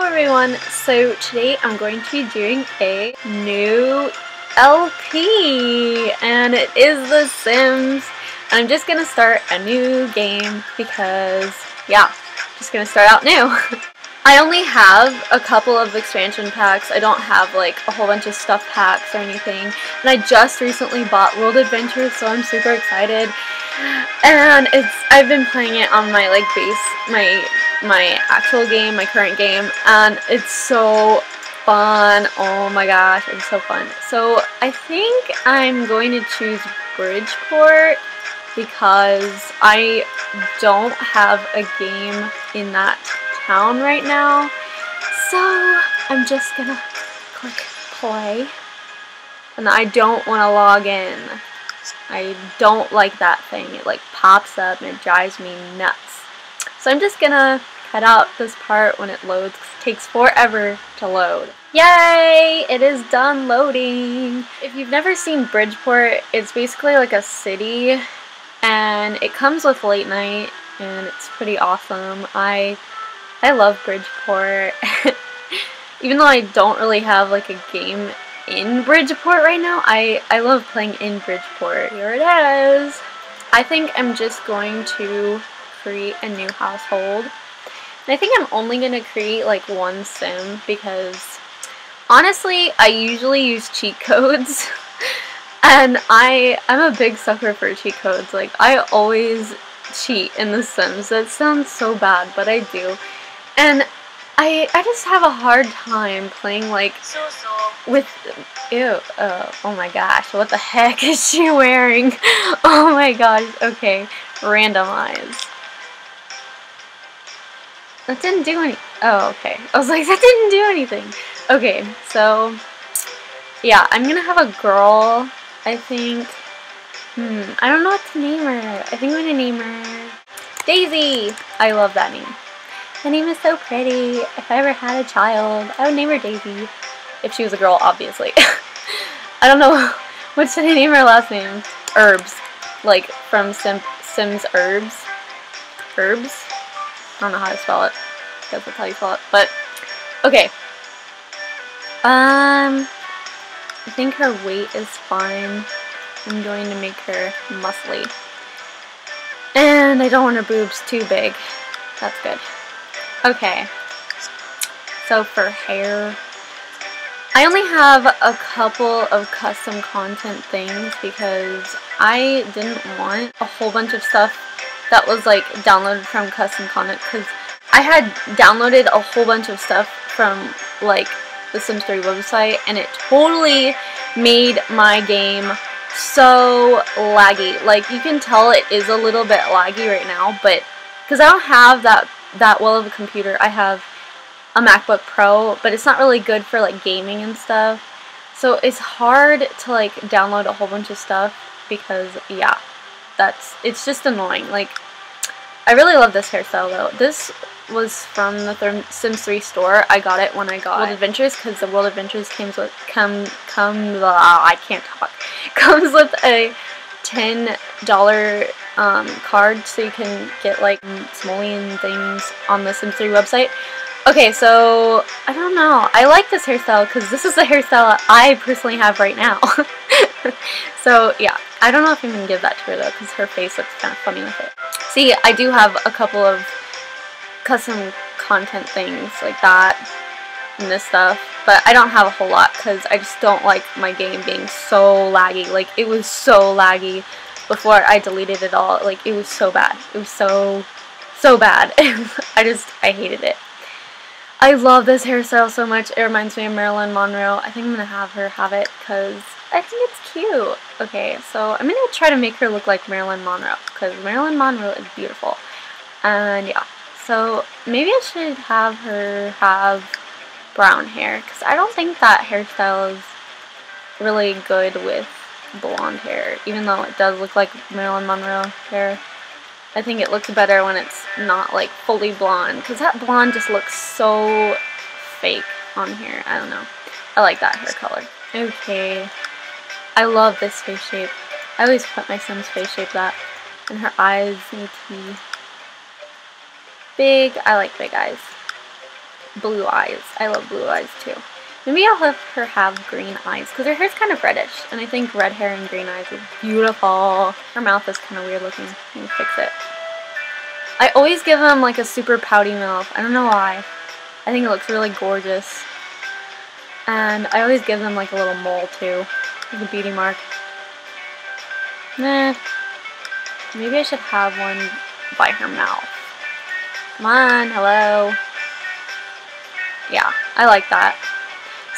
Hello everyone, so today I'm going to be doing a new LP and it is The Sims. I'm just gonna start a new game because, yeah, just gonna start out new. I only have a couple of expansion packs. I don't have like a whole bunch of stuff packs or anything. And I just recently bought World Adventures, so I'm super excited. And it's I've been playing it on my like base my my actual game, my current game, and it's so fun. Oh my gosh, it's so fun. So I think I'm going to choose Bridgeport because I don't have a game in that town right now. So I'm just gonna click play. And I don't want to log in. I don't like that thing. It like pops up and it drives me nuts. So I'm just gonna cut out this part when it loads it takes forever to load. Yay! It is done loading! If you've never seen Bridgeport, it's basically like a city and it comes with late night and it's pretty awesome. I I love Bridgeport. Even though I don't really have like a game in Bridgeport right now, I, I love playing in Bridgeport. Here it is! I think I'm just going to create a new household. And I think I'm only going to create like one sim because honestly, I usually use cheat codes. and I, I'm a big sucker for cheat codes. Like, I always cheat in The Sims. That sounds so bad, but I do. And I, I just have a hard time playing like with ew uh, oh my gosh what the heck is she wearing oh my gosh okay randomize that didn't do any. Oh, okay. I was like, that didn't do anything. Okay, so yeah, I'm gonna have a girl. I think. Hmm. I don't know what to name her. I think I'm gonna name her Daisy. I love that name. That name is so pretty. If I ever had a child, I would name her Daisy. If she was a girl, obviously. I don't know. What should I name her last name? Urbs. Like from Sim Sims Urbs. Urbs? I don't know how to spell it. Guess that's how you spell it. But, okay. Um, I think her weight is fine. I'm going to make her muscly. And I don't want her boobs too big. That's good. Okay. So for hair, I only have a couple of custom content things because I didn't want a whole bunch of stuff that was like downloaded from custom content because I had downloaded a whole bunch of stuff from like the Sims 3 website and it totally made my game so laggy. Like you can tell it is a little bit laggy right now, but because I don't have that that well of a computer, I have a MacBook Pro, but it's not really good for like gaming and stuff. So it's hard to like download a whole bunch of stuff because yeah, that's it's just annoying. Like I really love this hairstyle though. This was from the Th Sims 3 store. I got it when I got World Adventures because the World Adventures comes with come come blah, I can't talk. Comes with a ten dollar um, card so you can get like simoleon things on the Sims 3 website. Okay, so I don't know. I like this hairstyle because this is the hairstyle I personally have right now. so yeah, I don't know if I'm going to give that to her though because her face looks kind of funny with it. See, I do have a couple of custom content things like that and this stuff, but I don't have a whole lot because I just don't like my game being so laggy. Like, it was so laggy before I deleted it all. Like, it was so bad. It was so, so bad. I just, I hated it. I love this hairstyle so much. It reminds me of Marilyn Monroe. I think I'm going to have her have it because I think it's cute. Okay, so I'm going to try to make her look like Marilyn Monroe because Marilyn Monroe is beautiful. And yeah, so maybe I should have her have brown hair because I don't think that hairstyle is really good with blonde hair, even though it does look like Marilyn Monroe hair. I think it looks better when it's not like fully blonde because that blonde just looks so fake on here. I don't know. I like that hair color. Okay. I love this face shape. I always put my Sims face shape that. And her eyes need to be big. I like big eyes. blue eyes. I love blue eyes too. Maybe I'll have her have green eyes because her hair's kind of reddish and I think red hair and green eyes is beautiful. Her mouth is kind of weird looking. Let me fix it. I always give them like a super pouty mouth. I don't know why. I think it looks really gorgeous. And I always give them like a little mole too. Like a beauty mark. Nah. Maybe I should have one by her mouth. Come on, hello. Yeah, I like that.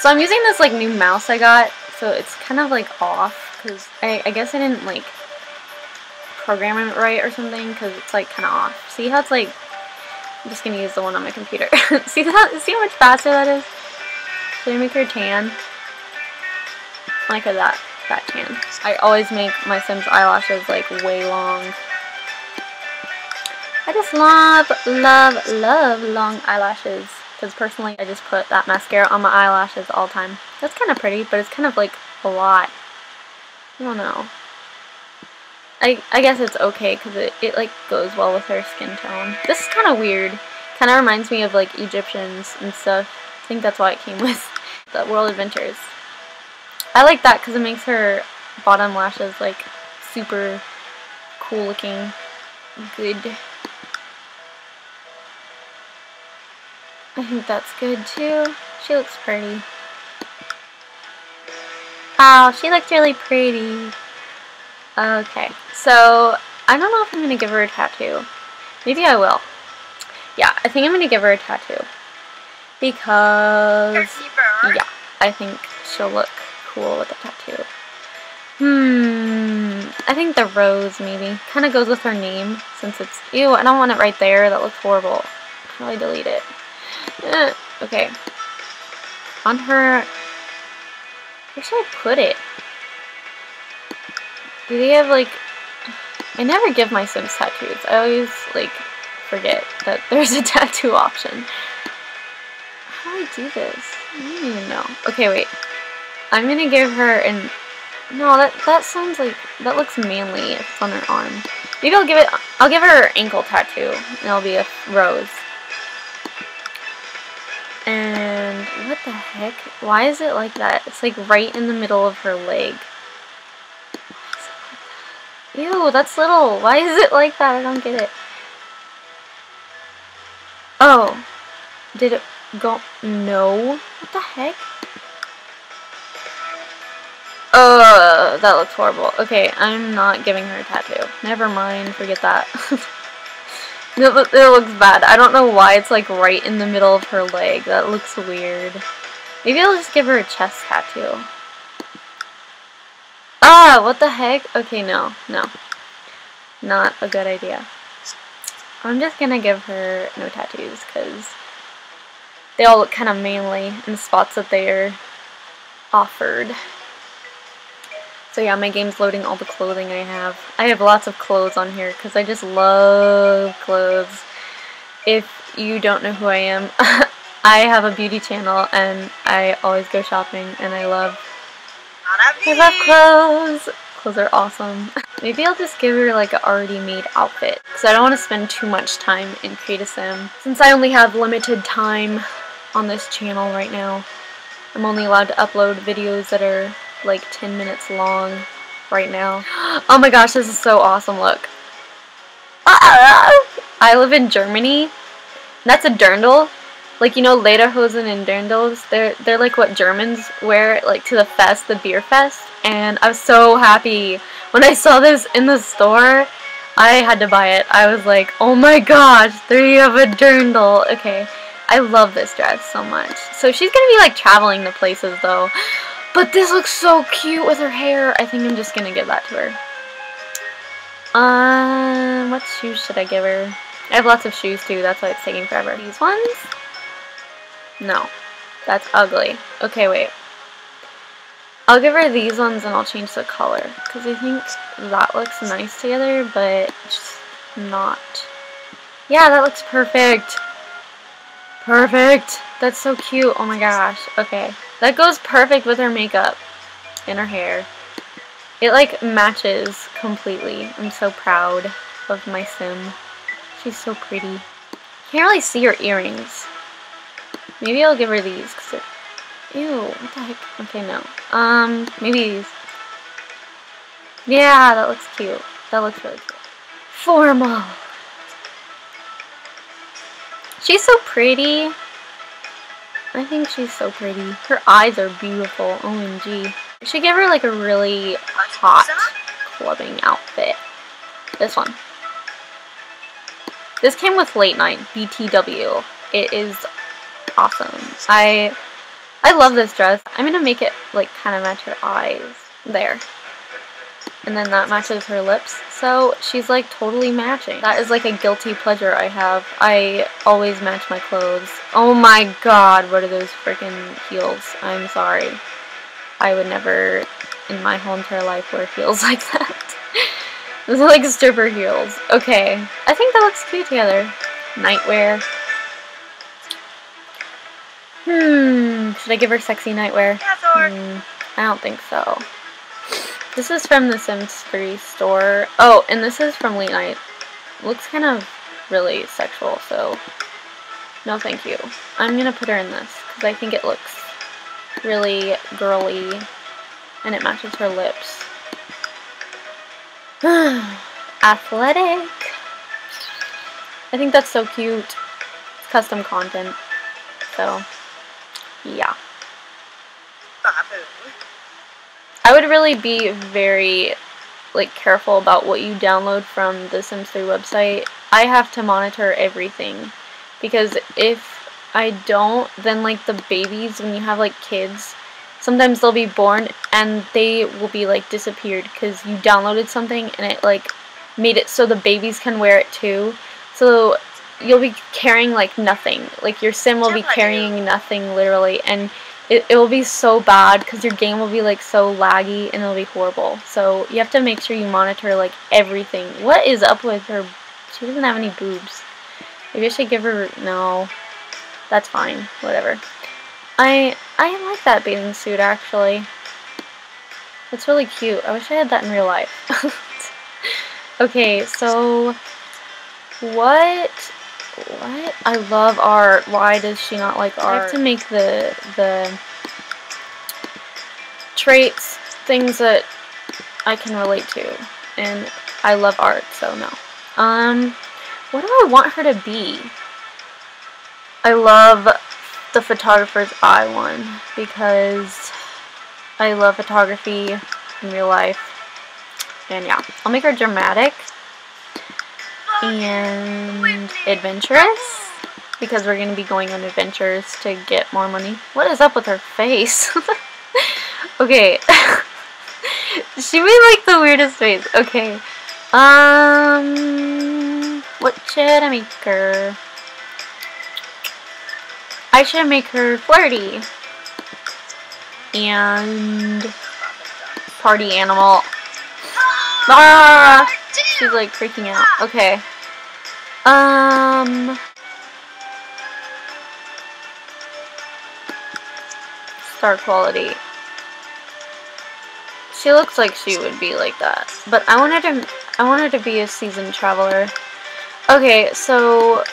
So I'm using this like new mouse I got, so it's kind of like off, because I, I guess I didn't like program it right or something, because it's like kind of off. See how it's like, I'm just going to use the one on my computer. see, that, see how much faster that is? So you make her tan. Like that, that tan. I always make my Sims eyelashes like way long. I just love, love, love long eyelashes. Because personally, I just put that mascara on my eyelashes all the time. That's kind of pretty, but it's kind of like a lot. I don't know. I, I guess it's okay because it, it like goes well with her skin tone. This is kind of weird. Kind of reminds me of like Egyptians and stuff. I think that's why it came with the World Adventures. I like that because it makes her bottom lashes like super cool looking. Good. I think that's good too. She looks pretty. Oh, she looks really pretty. Okay, so I don't know if I'm going to give her a tattoo. Maybe I will. Yeah, I think I'm going to give her a tattoo. Because, yeah, I think she'll look cool with a tattoo. Hmm, I think the rose maybe. Kind of goes with her name since it's, ew, I don't want it right there. That looks horrible. How do I delete it? Okay. On her... Where should I put it? Do they have, like... I never give my Sims tattoos. I always, like, forget that there's a tattoo option. How do I do this? I don't even know. Okay, wait. I'm gonna give her an... No, that, that sounds like... That looks manly if it's on her arm. Maybe I'll give it... I'll give her an ankle tattoo. And it'll be a rose. What the heck? Why is it like that? It's like right in the middle of her leg. Ew, that's little. Why is it like that? I don't get it. Oh. Did it go? No. What the heck? Uh, that looks horrible. Okay, I'm not giving her a tattoo. Never mind, forget that. It, it looks bad. I don't know why it's like right in the middle of her leg. That looks weird. Maybe I'll just give her a chest tattoo. Ah, what the heck? Okay, no, no. Not a good idea. I'm just gonna give her no tattoos because they all look kind of manly in the spots that they're offered. So yeah, my game's loading all the clothing I have. I have lots of clothes on here because I just love clothes. If you don't know who I am, I have a beauty channel and I always go shopping and I love I love clothes. Clothes are awesome. Maybe I'll just give her like an already made outfit because I don't want to spend too much time in Create a Sim. Since I only have limited time on this channel right now, I'm only allowed to upload videos that are like 10 minutes long right now. Oh my gosh, this is so awesome, look. Ah! I live in Germany. That's a dirndl. Like, you know, lederhosen and dirndls, they're, they're like what Germans wear, like, to the fest, the beer fest. And I was so happy. When I saw this in the store, I had to buy it. I was like, oh my gosh, you have a dirndl. Okay, I love this dress so much. So she's gonna be, like, traveling to places, though. But this looks so cute with her hair. I think I'm just gonna give that to her. Um, what shoes should I give her? I have lots of shoes too, that's why it's taking forever. These ones? No. That's ugly. Okay, wait. I'll give her these ones and I'll change the color. Because I think that looks nice together, but just not. Yeah, that looks perfect. Perfect. That's so cute. Oh my gosh. Okay. That goes perfect with her makeup and her hair. It like matches completely. I'm so proud of my sim. She's so pretty. Can't really see her earrings. Maybe I'll give her these. Cause ew, what the heck? Okay, no. Um, maybe these. Yeah, that looks cute. That looks really cute. Formal. She's so pretty. I think she's so pretty. Her eyes are beautiful. OMG. Should give her like a really hot clubbing outfit. This one. This came with Late Night, BTW. It is awesome. I I love this dress. I'm gonna make it like kind of match her eyes. There. And then that matches her lips. So she's like totally matching. That is like a guilty pleasure I have. I always match my clothes. Oh my god, what are those freaking heels? I'm sorry. I would never in my whole entire life wear heels like that. those are like stripper heels. Okay. I think that looks cute together. Nightwear. Hmm, should I give her sexy nightwear? Hmm, I don't think so. This is from the Sims 3 store. Oh, and this is from Late Night. Looks kind of really sexual, so no thank you. I'm gonna put her in this, because I think it looks really girly, and it matches her lips. Athletic. I think that's so cute. It's custom content, so yeah. I would really be very like careful about what you download from the Sims 3 website. I have to monitor everything because if I don't, then like the babies when you have like kids, sometimes they'll be born and they will be like disappeared because you downloaded something and it like made it so the babies can wear it too. So you'll be carrying like nothing. Like your sim will be carrying nothing literally and it, it will be so bad because your game will be like so laggy and it'll be horrible. So you have to make sure you monitor like everything. What is up with her? She doesn't have any boobs. Maybe I should give her, no, that's fine, whatever. I, I like that bathing suit actually. It's really cute. I wish I had that in real life. okay, so what what? I love art. Why does she not like art? I have to make the the traits, things that I can relate to. And I love art, so no. Um, what do I want her to be? I love the photographer's eye one because I love photography in real life. And yeah, I'll make her dramatic and adventurous because we're going to be going on adventures to get more money. What is up with her face? okay. she made like the weirdest face. Okay. Um, what should I make her? I should make her flirty. And party animal. Ah! She's like freaking out. Okay. Um. Star quality. She looks like she would be like that. But I wanted to I wanted to be a seasoned traveler. Okay, so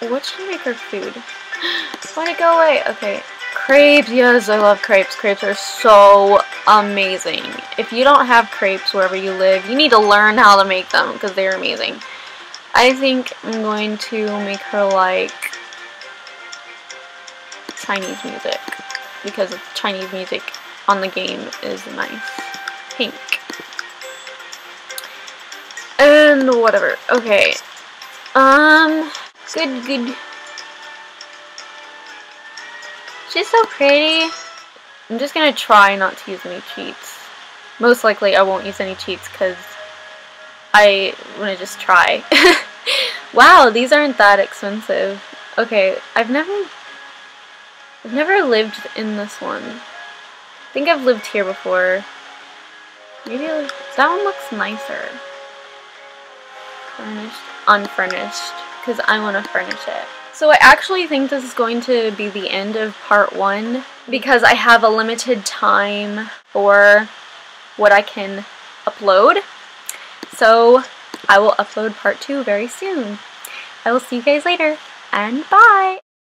what should I make her food? Why'd it go away? Okay. Crepes, yes, I love crepes. Crepes are so amazing. If you don't have crepes wherever you live, you need to learn how to make them because they're amazing. I think I'm going to make her like Chinese music because Chinese music on the game is nice. Pink. And whatever. Okay. Um, good, good. She's so pretty. I'm just gonna try not to use any cheats. Most likely I won't use any cheats because I want to just try. wow, these aren't that expensive. Okay, I've never I've never lived in this one. I think I've lived here before. Maybe that one looks nicer. Furnished, unfurnished, because I want to furnish it. So I actually think this is going to be the end of part one because I have a limited time for what I can upload. So I will upload part two very soon. I will see you guys later and bye!